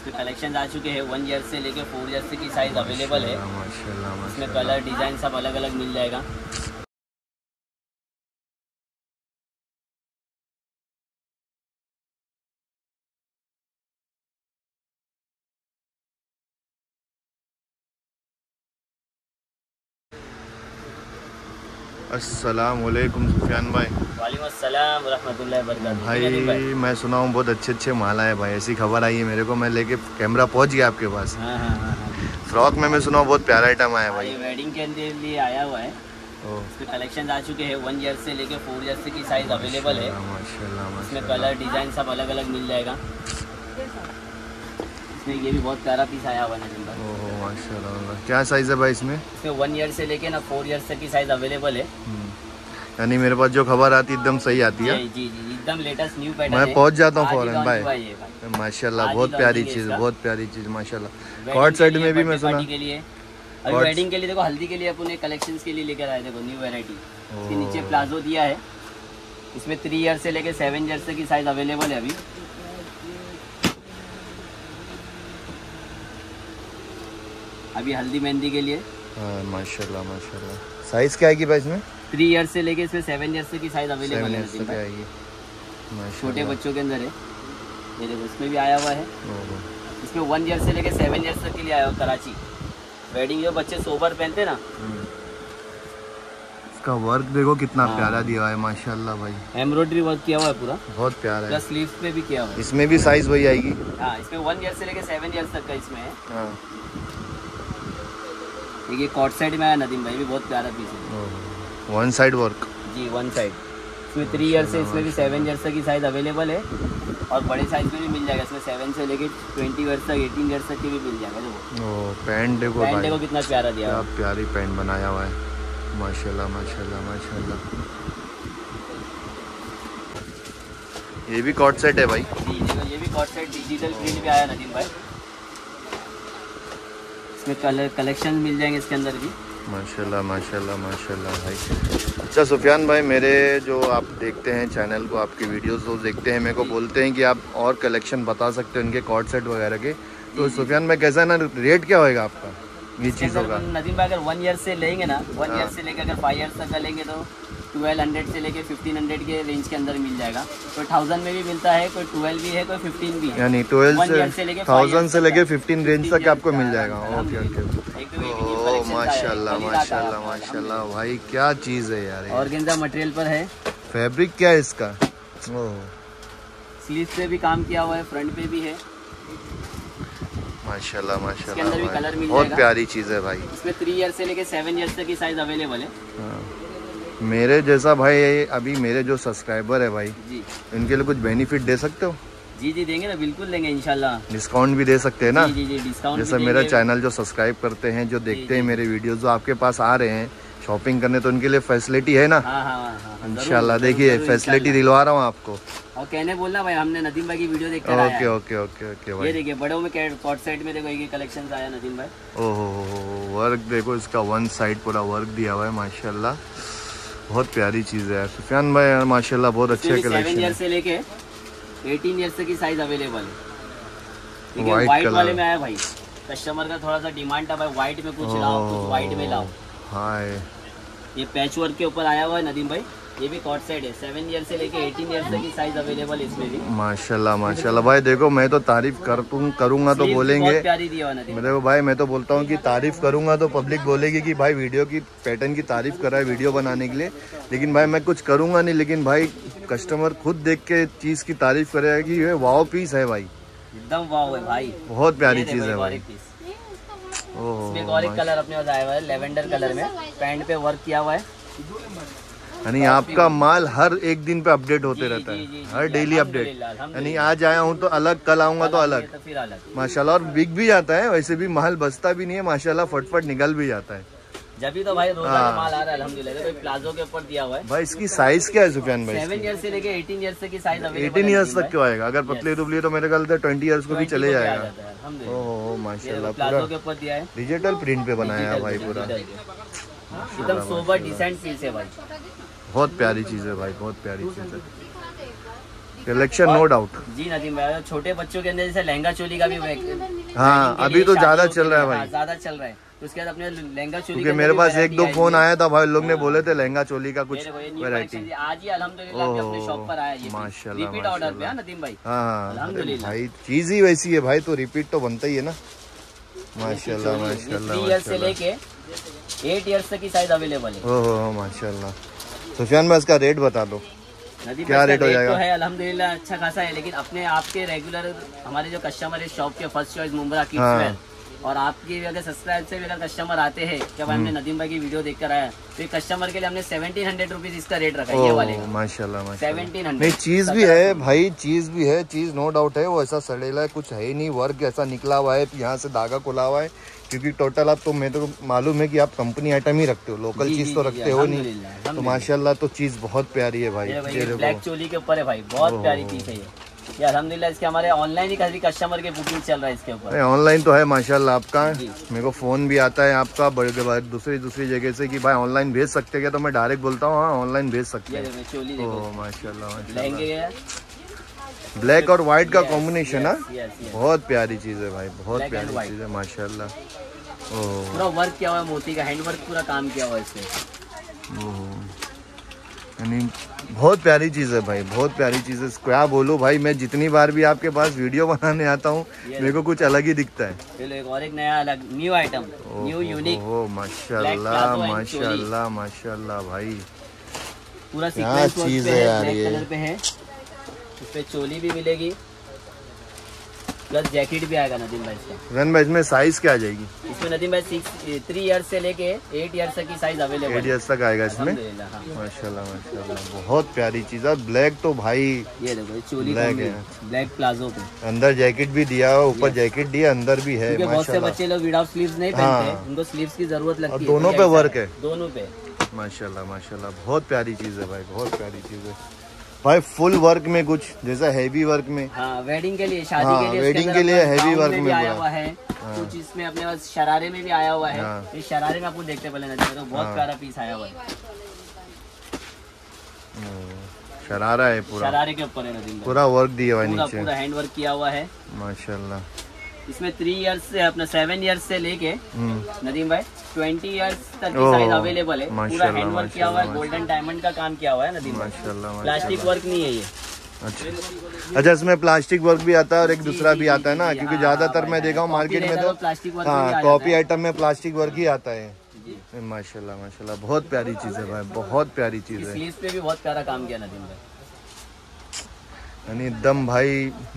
इसके कलेक्शन आ चुके हैं। वन ईयर से लेके फोर ईयर से की साइज़ अवेलेबल है। इसमें कलर डिज़ाइन सब अलग अलग मिल जाएगा। अस्सलाम वालेकुम सुफियान भाई भाई? मैं सुना हूँ बहुत अच्छे अच्छे माल आए भाई ऐसी खबर आई है मेरे को मैं लेके कैमरा पहुँच गया आपके पास। हाँ हाँ हाँ हाँ। फ्रॉक में मैं सुना हूँ बहुत प्यारा आइटम आया भाई। वेडिंग के अंदर लिए आया हुआ है। कलेक्शन आ चुके हैं वन ईयर से लेके फोर ईयर की साइज़ अवेलेबल है। इसमें कलर डिज़ाइन सब अलग अलग मिल जाएगा। इसमें ये भी बहुत प्यारा पीस आया हुआ है माशाल्लाह। क्या साइज़ है भाई इसमें? इसमें वन ईयर से लेके ना फोर ईयर तक की साइज़ अवेलेबल है। हम्म। यानी मेरे पास जो खबर आती एकदम सही आती है। जी जी एकदम लेटेस्ट न्यू पैटर्न मैं पहुँच जाता हूँ फ़ौरन भाई। माशाल्लाह बहुत प्यारी चीज़ बहुत प्यारी चीज़ माशाल्लाह। कॉर्ड साइड में भी मैं सुना। के लिए। अभी वेडिंग के लिए देखो हल्दी के लिए अपन कलेक्शन के लिए लेकर आए देखो न्यू वेरायटी इसके नीचे प्लाजो दिया है। इसमें थ्री ईयर से लेके सेवन ईयर तक की साइज़ अवेलेबल है अभी। अभी हल्दी मेहंदी के लिए। हाँ माशाल्लाह माशाल्लाह। साइज़ क्या आएगी भाई इसमें थ्री ईयर से लेके इसमें सेवन ईयर की साइज़ अवेलेबल है ईयर्स छोटे बच्चों के अंदर है। ये देखो इसमें भी आया हुआ है। इसमें वन ईयर से लेके सेवन ईयर तक के लिए आया हुआ कराची। वेडिंग जो बच्चे सोबर पहनते ना। हम्म। इसका वर्क देखो कितना हाँ। प्यारा दिया है माशाल्लाह भाई। एम्ब्रॉयडरी वर्क किया हुआ है पूरा। बहुत प्यारा है। स्लीव्स पे भी किया हुआ है। इसमें भी साइज़ वही आएगी। हाँ इसमें वन ईयर से लेके सेवन ईयर तक का इसमें है। हाँ। देखिए कॉट साइड में आया नदीम भाई भी बहुत प्यारा पीस है। वन साइड वर्क जी वन साइड इसमें थ्री ईयर से इसमें भी सेवन ईयर तक की साइज़ अवेलेबल है। और बड़े साइज़ में भी मिल जाएगा इसमें सेवन से लेके ट्वेंटी ईयर्स तक एटीन ईयर्स तक की भी मिल जाएगा देखो। पैंट देखो पैंट देखो कितना प्यारा दिया। क्या। प्यारी पैंट बनाया हुआ है। माशाल्लाह माशाल्लाह माशाल्लाह। ये भी कॉट सेट है भाई। जी देखो ये भी कॉट साइड डिजिटल प्रिंट भी आया नदीम भाई। इसमें कलर कलेक्शन मिल जाएँगे इसके अंदर भी। माशाल्लाह माशाल्लाह माशाल्लाह भाई। अच्छा सुफियान भाई मेरे जो आप देखते हैं चैनल को आपकी वीडियोस जो देखते हैं मेरे को बोलते हैं कि आप और कलेक्शन बता सकते हैं उनके कॉर्ड सेट वगैरह के। तो सुफियान भाई कैसा ना रेट क्या होएगा आपका ये चीज़ों का? नदीम भाई अगर वन ईयर से लेंगे ना वन हाँ। ईयर से लेकर अगर फाइव ईयर तक का लेंगे तो ट्वेल्व हंड्रेड से लेके फिफ्टीन हंड्रेड के रेंज के अंदर मिल जाएगा। कोई थाउज़ेंड में भी मिलता है कोई ट्वेल्व भी है कोई फिफ्टीन भी है। यानी ट्वेल्व से लेके थाउज़ेंड से लेके फिफ्टीन रेंज तक आपको मिल जाएगा। ओके ओके है, माशाल्लाह पहली रात आया माशाल्लाह माशाल्लाह भाई क्या चीज़ है यार और गेंदा मटेरियल पर है। फैब्रिक क्या है इसका? स्लीव पे भी काम किया हुआ है फ्रंट पे भी है। माशाल्लाह माशाल्लाह बहुत प्यारी चीज़ है भाई। इसमें थ्री ईयर से लेके सेवन ईयर तक की साइज़ अवेलेबल है। हाँ। मेरे जैसा भाई अभी मेरे जो सब्सक्राइबर है भाई जी। इनके लिए कुछ बेनिफिट दे सकते हो? जी जी देंगे ना बिल्कुल देंगे इंशाल्लाह। डिस्काउंट भी दे सकते हैं ना? जी जी जी डिस्काउंट जैसे मेरा चैनल जो सब्सक्राइब करते हैं जो देखते हैं मेरे वीडियोस जो आपके पास आ रहे हैं शॉपिंग करने तो उनके लिए फैसिलिटी है ना? हाँ हाँ हाँ ज़रूर, देखिए फैसिलिटी दिलवा रहा हूँ आपको। और कहने बोलना भाई हमने नदीम भाई की वीडियो देख कर ओके ओके ओके ओके ये देखिए बड़ों में कॉट साइड में देखो ये कलेक्शन आया नदीम भाई। ओहो वर्क देखो इसका वन साइड पूरा वर्क दिया हुआ है माशाल्लाह। बहुत प्यारी चीज़ है यार। सुफियान भाई यार माशाल्लाह बहुत अच्छे कलेक्शन है। से लेके एटीन ईयर तक की साइज़ अवेलेबल है। व्हाइट वाले में आया भाई। कस्टमर का थोड़ा सा डिमांड था भाई व्हाइट में कुछ लाओ कुछ व्हाइट में लाओ। हाय ये पैच वर्क के ऊपर आया हुआ है नदीम भाई। ये भी कॉट साइड है। सेवन ईयर से लेके एटीन ईयर तक की साइज़ अवेलेबल इसमें भी। माशाल्लाह माशाल्लाह। भाई देखो मैं तो तारीफ़ कर करूँगा तो बोलेंगे। प्यारी दिया देखो भाई मैं तो बोलता हूँ कि तारीफ़ करूँगा तो पब्लिक बोलेगी कि भाई वीडियो की पैटर्न की तारीफ़ कर रहा है वीडियो बनाने के लिए। लेकिन भाई मैं कुछ करूँगा नहीं लेकिन भाई कस्टमर खुद देख के चीज़ की तारीफ़ करेगा कि ये वाओ पीस है भाई। एकदम वाव है भाई। बहुत प्यारी चीज़ है भाई। इसमें और एक कलर अपने पास आया हुआ है लेवेंडर कलर में। पैंट पे वर्क किया हुआ है। यानी आपका माल हर एक दिन पे अपडेट होते जी, रहता जी, है। जी, जी, हर डेली अपडेट। यानी आज आया हूँ तो अलग कल आऊँगा तो अलग तो अलग। माशाल्लाह और बिक भी जाता है वैसे भी माल बचता भी नहीं है माशाल्लाह फटफट निकल भी जाता है। जब तो भाई रोजा हाँ। माल आ रहा है अल्हम्दुलिल्लाह देखो प्लाजो के ऊपर दिया हुआ है। भाई इसकी साइज़ क्या है सुफियान भाई सेवन ईयर से लेके एटीन ईयर की साइज़ एटीन ईयर्स तक क्यों आएगा? अगर पतली दुबली तो मेरे ख्याल से ट्वेंटी ईयर्स को भी चले जाएगा। ओहो माशाल्लाह प्लाजो पूरा के ऊपर दिया है। डिजिटल प्रिंट पे बनाया भाई पूरा। एकदम सोबर डिसेंट पीस है भाई। बहुत प्यारी चीज़ है भाई बहुत प्यारी चीज़ है। कलेक्शन नो डाउट जी नदीम भाई छोटे बच्चों के अंदर जैसे लहंगा चोली का भी हाँ अभी तो ज़्यादा चल रहा है भाई। हाँ, ज़्यादा चल रहा है। उसके बाद अपने लहंगा चोली क्योंकि के मेरे पास एक दो फ़ोन आया था भाई लोग ने बोले थे लहंगा चोली का कुछ वैरायटी आज ही अल्हम्दुलिल्लाह अपने शॉप पर आया ये माशाल्लाह, रिपीट ऑर्डर पे है नदीम भाई। हाँ हाँ भाई चीज़ ही वैसी है भाई तो रिपीट तो बनता ही है ना। माशाल्लाह माशाल्लाह थ्री ईयर से लेके एट ईयर्स तक की साइज़ अवेलेबल है। ओहो माशाल्लाह। सुफियान भाई इसका रेट बता दो क्या रेट हो जाएगा? तो है अल्हम्दुलिल्लाह अच्छा खासा है लेकिन अपने आपके रेगुलर हमारे जो कस्टमर है शॉप के फ़र्स्ट चॉइस मुंबरा किड्स हाँ। और आपकी भी अगर सब्सक्राइब से भी अगर कस्टमर आते हैं जब हम्म। हमने नदीम भाई की वीडियो देख कर आया तो कस्टमर के लिए हमने सेवनटीन हंड्रेड रुपीज़ इसका रेट रखा है ये वाले माशाल्लाह सेवनटीन हंड्रेड चीज़ भी है भाई चीज़ भी है चीज़ नो डाउट है वो ऐसा सड़ेला है कुछ है ही नहीं वर्क ऐसा निकला हुआ है यहाँ से धागा खुला हुआ है क्योंकि टोटल आप तो मैं तो मालूम है कि आप कंपनी आइटम ही रखते हो लोकल चीज़ तो रखते हो नहीं। तो। माशाल्लाह तो चीज़ बहुत प्यारी है भाई ब्लैक चोली के ऊपर है भाई बहुत प्यारी पीस है ये। इसके हमारे ऑनलाइन ही काफ़ी कस्टमर के बुकिंग चल रहा है इसके ऊपर। ऑनलाइन तो है माशाल्लाह आपका। मेरे को फ़ोन भी आता है आपका बड़े दूसरी दूसरी जगह से कि भाई ऑनलाइन भेज सकते हैं क्या? तो मैं डायरेक्ट बोलता हूँ हाँ ऑनलाइन भेज सकते हैं। माशाल्लाह माशाल्लाह। है। ब्लैक और व्हाइट का कॉम्बिनेशन है। बहुत प्यारी चीज़ है भाई बहुत प्यारी चीज़ है माशाल्लाह। पूरा वर्क किया हुआ है मोती का हैंड वर्क पूरा काम किया हुआ है इससे। बहुत प्यारी चीज़ है भाई बहुत प्यारी चीज़ है। क्या बोलूँ भाई मैं जितनी बार भी आपके पास वीडियो बनाने आता हूँ मेरे को कुछ अलग ही दिखता है। चलो एक और एक नया अलग new item new unique oh माशाल्लाह माशाल्लाह माशाल्लाह भाई। पूरा सीक्वेंस चीज़ पे है यार ब्लैक ये। कलर पे है। इस पे चोली भी मिलेगी प्लस जैकेट भी आएगा नदीम भाई इसका। रन भाई इसमें साइज़ क्या आ जाएगी? इसमें नदीम भाई सिक्स थ्री ईयर्स से लेके एट ईयर तक की साइज़ अवेलेबल एट है। ईयर्स तक आएगा इसमें? हाँ। माशाल्लाह माशाल्लाह बहुत प्यारी चीज़ है। ब्लैक तो भाई ये देखो ये चोली Black है। ब्लैक प्लाजो पे। अंदर जैकेट भी दिया हुआ ऊपर जैकेट दिया अंदर भी है बहुत से बच्चे लोग विदाउट स्लीव्स नहीं हाँ। पहनते उनको स्लीव्स की ज़रूरत लगती है। दोनों तो पे वर्क है। दोनों पे। माशाल्लाह माशाल्लाह बहुत प्यारी चीज़ है भाई बहुत प्यारी चीज़ है। भाई फुल वर्क में कुछ जैसा हैवी वर्क में। हाँ वेडिंग के लिए शादी हाँ, के लिए वेडिंग के लिए हैवी वर्क में आया हुआ है कुछ इसमें अपने पास शरारे में भी आया हुआ है। हाँ। इस शरारे में आपको देखते पहले नज़र तो बहुत प्यारा पीस आया हुआ है। हम्म, शरारा है पूरा। शरारे के ऊपर है पूरा वर्क दिया हुआ है माशा नीचे। पूरा हैंड वर्क किया हुआ है। माशाल्लाह। इसमें थ्री इयर्स से अपना सेवन इयर्स से लेके हम्म। नदीम भाई ट्वेंटी इयर्स तक की साइज़ अवेलेबल है। पूरा हैंड वर्क किया हुआ है गोल्डन डायमंड का काम किया हुआ है नदीम भाई। प्लास्टिक वर्क नहीं है ये। अच्छा। अच्छा इसमें प्लास्टिक वर्क भी आता है और एक दूसरा भी आता है ना क्योंकि ज़्यादातर मैं देखा हूँ मार्केट में तो प्लास्टिक वर्क हाँ कॉपी आइटम में प्लास्टिक वर्क ही आता है। माशाल्लाह माशाल्लाह बहुत प्यारी चीज़ है भाई बहुत प्यारी चीज़ है। पे भी बहुत प्यारा काम किया नदीम भाई। यानी एकदम भाई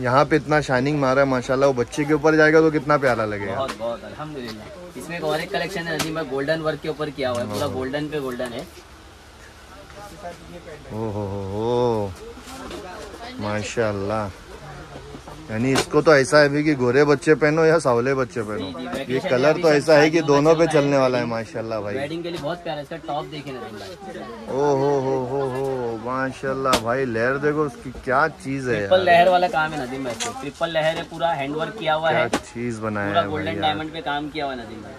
यहाँ पे इतना शाइनिंग मारा है माशाल्लाह वो बच्चे के ऊपर जाएगा तो कितना प्यारा लगेगा। बहुत बहुत अल्हम्दुलिल्लाह। इसमें एक और एक कलेक्शन है नदीम गोल्डन वर्क के ऊपर किया हुआ है पूरा गोल्डन पे गोल्डन है। ओ हो माशाल्लाह। यानी इसको तो ऐसा है भी कि गोरे बच्चे पहनो या सावले बच्चे पहनो। ये कलर तो ऐसा है कि दोनों पे चलने वाला है माशाल्लाह भाई। वेडिंग के लिए बहुत प्यारा इसका टॉप देखे नदीम भाई। ओ हो हो हो हो। माशाल्लाह भाई लहर देखो उसकी क्या चीज़ है ट्रिपल लहर वाला काम है नदीम भाई ट्रिपल लहर है पूरा हैंड वर्क किया हुआ है। चीज़ बनाया है गोल्डन डायमंड पे काम किया हुआ नदीम भाई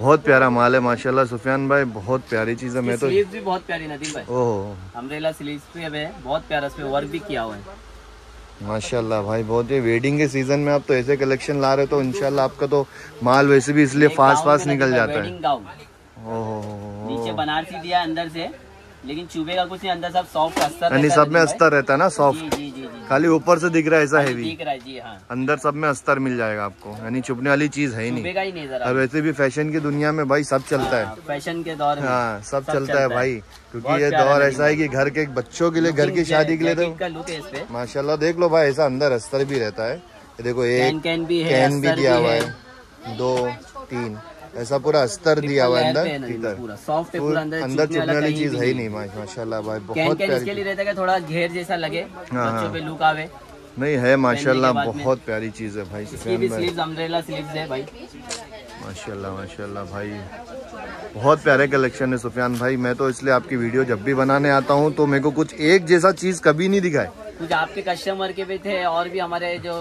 बहुत प्यारा माल है माशाल्लाह। सुफियान भाई बहुत प्यारी चीज़ है मैं तो स्लीव्स भी बहुत प्यारी नदीम भाई ओह। अम्ब्रेला स्लीव्स पे है बहुत प्यारा इस पे वर्क भी किया हुआ है। माशाल्लाह भाई बहुत ये वेडिंग के सीज़न में आप तो ऐसे कलेक्शन ला रहे हो तो इंशाल्लाह आपका तो माल वैसे भी इसलिए फास्ट फास्ट निकल जाता है। ओह। नीचे बनारसी दिया अंदर से। लेकिन चुभे का कुछ नहीं अंदर सब सॉफ्ट अस्तर यानी सब में अस्तर रहता है ना सॉफ्ट जी जी जी जी। खाली ऊपर से दिख रहा है ऐसा हैवी दिख रहा है जी हाँ। अंदर सब में अस्तर मिल जाएगा आपको यानी चुभने वाली चीज़ है ही नहीं। ही नहीं और वैसे भी फ़ैशन की दुनिया में भाई सब चलता है। फ़ैशन के दौर में हाँ सब सब चलता है भाई क्योंकि ये दौर ऐसा है कि घर के बच्चों के लिए घर की शादी के लिए तो है माशाल्लाह देख लो भाई ऐसा अंदर अस्तर भी रहता है। देखो एक कैन भी है दिया हुआ है। है। दो तीन। ऐसा पूरा अस्तर दिया हुआ अंदर। है सॉफ्ट अंदर चुभने वाली चीज़ है ही नहीं। माशाल्लाह भाई बहुत प्यारी इसके लिए रहता है थोड़ा घेर जैसा लगे? हाँ, बच्चों हाँ। पे लुक आवे। नहीं है माशाल्लाह बहुत प्यारी चीज़ है भाई इसकी भी स्लीव्स अम्ब्रेला स्लीव्स है भाई। माशाल्लाह माशाल्लाह भाई। बहुत प्यारे कलेक्शन है सुफियान भाई। मैं तो इसलिए आपकी वीडियो जब भी बनाने आता हूँ तो मेरे को कुछ एक जैसा चीज़ कभी नहीं दिखाए। कुछ आपके कस्टमर के भी थे और भी हमारे जो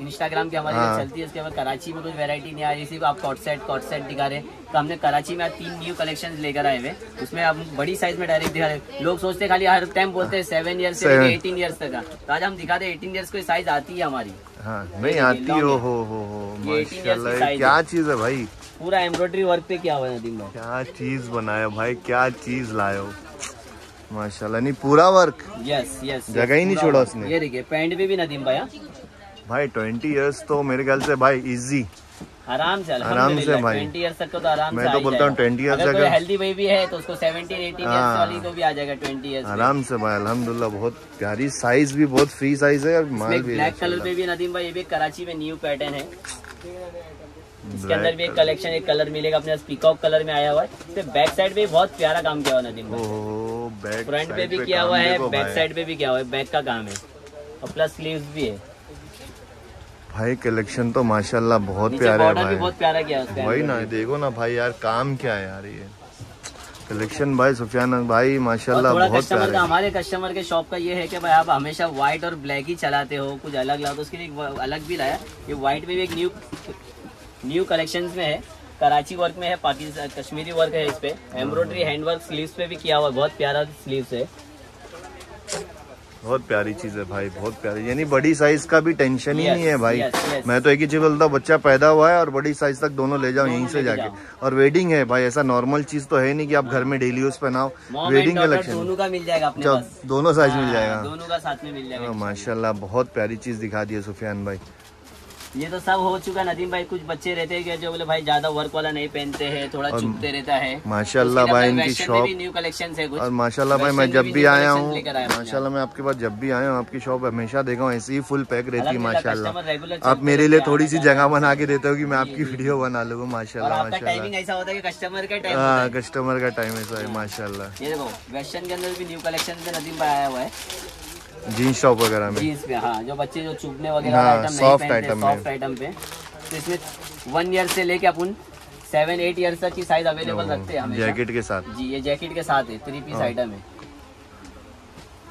इंस्टाग्राम के हमारे हाँ। चलती है उसके बाद कराची में कुछ वैरायटी नहीं आई। इसी को आप कॉट सेट कॉट सेट दिखा रहे तो हमने कराची में तीन न्यू कलेक्शन लेकर आए हुए उसमें हम बड़ी साइज़ में डायरेक्ट दिखा रहे लोग सोचते खाली हर टाइम बोलते हैं सेवन ईयर से एटीन ईयर्स तक का। तो आज हम दिखा रहे एटीन ईयर्स की साइज़ आती है हमारी। हाँ नहीं आती हो हो हो हो ये 18 years की माशाल्लाह क्या चीज़ है भाई? पूरा एम्ब्रॉयडरी वर्क पे क्या हुआ है नदीम भाई क्या चीज़ बनाया भाई क्या चीज़ लायो माशाल्लाह नहीं पूरा वर्क यस यस जगह ही नहीं छोड़ा उसने। ये देखिए पैंट पे भी नदीम भाई। भाई ट्वेंटी इयर्स तो मेरे ख्याल से भाई इजी आराम से आराम से भाई। ट्वेंटी ईयर्स तक तो आराम मैं तो बोलता हूँ जाएगा। 20 years अगर कोई अगर- हेल्दी बेबी है तो उसको एटीन हाँ। वाली को भी आ जाएगा ट्वेंटी ईयर्स आराम से भाई अल्हम्दुलिल्लाह बहुत प्यारी साइज़ भी बहुत फ्री साइज़ है और माल भी ब्लैक कलर पे भी नदीम भाई ये भी कराची में न्यू पैटर्न है। इसके अंदर भी एक कलेक्शन एक कलर मिलेगा अपने पीकॉक कलर में आया हुआ है। बैक साइड पे बहुत प्यारा काम किया हुआ नदीम भाई। फ्रंट पे भी किया हुआ है बैक साइड पे भी किया हुआ है बैक का काम है। और प्लस स्लीव्स भी है। भाई कलेक्शन तो माशाल्लाह बहुत प्यारे है भाई। बहुत प्यारा किया है वही ना देखो ना भाई यार काम क्या है यार ये। कलेक्शन भाई सुफियान भाई माशाल्लाह बहुत प्यारे का हमारे कस्टमर के शॉप का ये है कि भाई आप हमेशा व्हाइट और ब्लैक ही चलाते हो कुछ अलग लाओ तो उसके लिए अलग भी लाया। ये व्हाइट में भी एक न्यू न्यू कलेक्शन में है। कराची वर्क में है पाकिस्तान कश्मीरी वर्क है इस पे। एम्ब्रॉयडरी हैंड वर्क स्लीव्स पे भी किया हुआ बहुत प्यारा स्लीव्स है। बहुत प्यारी चीज़ है भाई बहुत प्यारी। यानी बड़ी साइज़ का भी टेंशन ही नहीं है भाई। yes, yes. मैं तो एक ही चीज़ बोलता बच्चा पैदा हुआ है और बड़ी साइज़ तक दोनों ले जाओ यहीं से जाके। और वेडिंग है भाई ऐसा नॉर्मल चीज़ तो है नहीं कि आप घर में डेली यूज़ पहनाओ। वेडिंग कलेक्शन दोनों का मिल जाएगा पास। दोनों साइज़ मिल जाएगा। माशाला का साथ में मिल जाएगा। हाँ, माशाल्लाह बहुत प्यारी चीज़ दिखा दी है सुफियान भाई। ये तो सब हो चुका है। नदीम भाई कुछ बच्चे रहते हैं जो बोले भाई ज़्यादा वर्क वाला नहीं पहनते हैं थोड़ा चुपते रहता है? माशाल्लाह भाई इनकी शॉप न्यू कलेक्शन है कुछ। और माशाल्लाह भाई मैं जब भी आया हूँ माशाल्लाह मैं आपके पास जब भी आया हूँ आपकी शॉप हमेशा देखा हूँ ऐसी ही फुल पैक रहती है माशाल्लाह। आप मेरे लिए थोड़ी सी जगह बना के देते हो कि मैं आपकी वीडियो बना लूँगा होता है कस्टमर का टाइम हाँ कस्टमर का टाइम ऐसा है ये देखो वेस्टर्न के अंदर भी न्यू कलेक्शन नदीम भाई आया हुआ है। जीन्स शॉप वगैरह में। जीन्स पे हाँ जो बच्चे जो चुभने वगैरह हाँ, सॉफ्ट आइटम। सॉफ्ट आइटम पे। तो इसमें वन ईयर से लेके अपन सेवन एट ईयर तक की साइज़ अवेलेबल रखते हैं जैकेट के साथ। जी ये जैकेट के साथ है थ्री पीस। आइटम है।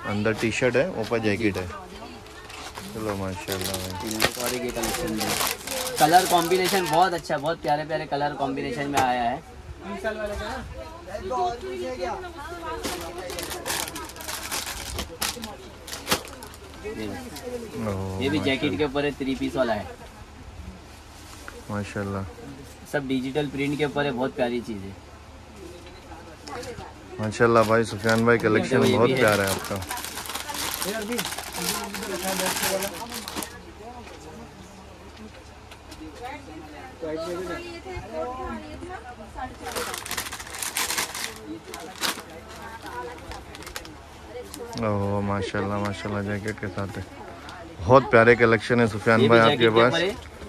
अंदर टी शर्ट है ऊपर जैकेट है। चलो माशाल्लाह कलर कॉम्बिनेशन बहुत अच्छा बहुत प्यारे प्यारे कलर कॉम्बिनेशन में आया है। ये भी जैकेट के ऊपर है थ्री पीस वाला है। माशाल्लाह। सब डिजिटल प्रिंट के ऊपर है बहुत प्यारी चीज़ है। माशाल्लाह भाई सुफियान भाई कलेक्शन बहुत। प्यारा है आपका। ओह माशाल्लाह माशाल्लाह जैकेट के साथ है। बहुत प्यारे कलेक्शन है सुफियान भाई आपके पास।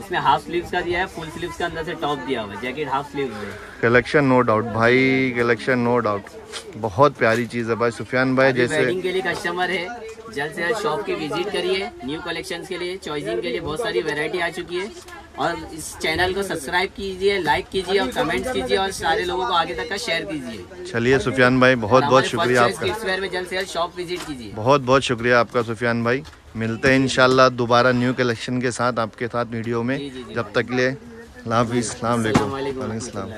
इसमें हाफ़ स्लीव्स का दिया है फुल स्लीव्स का अंदर से टॉप दिया हुआ है। जैकेट हाफ़ स्लीव्स है कलेक्शन नो डाउट भाई कलेक्शन नो डाउट बहुत प्यारी चीज़ है भाई सुफियान भाई जैसे वेडिंग के लिए कस्टमर है। जल्द से जल्द शॉप के विज़िट करिए न्यू कलेक्शन के लिए चॉइसिंग के लिए बहुत सारी वैरायटी आ चुकी है। और इस चैनल को सब्सक्राइब कीजिए लाइक कीजिए और कमेंट कीजिए और सारे लोगों को आगे तक का शेयर कीजिए। चलिए सुफियान भाई बहुत बहुत शुक्रिया आपका। में जल्द से जल्द शॉप विज़िट कीजिए। बहुत बहुत शुक्रिया आपका सुफियान भाई। मिलते हैं इंशाल्लाह दोबारा न्यू कलेक्शन के साथ आपके साथ वीडियो में। जब तक के लिए हाफिज़ अस्सलाम।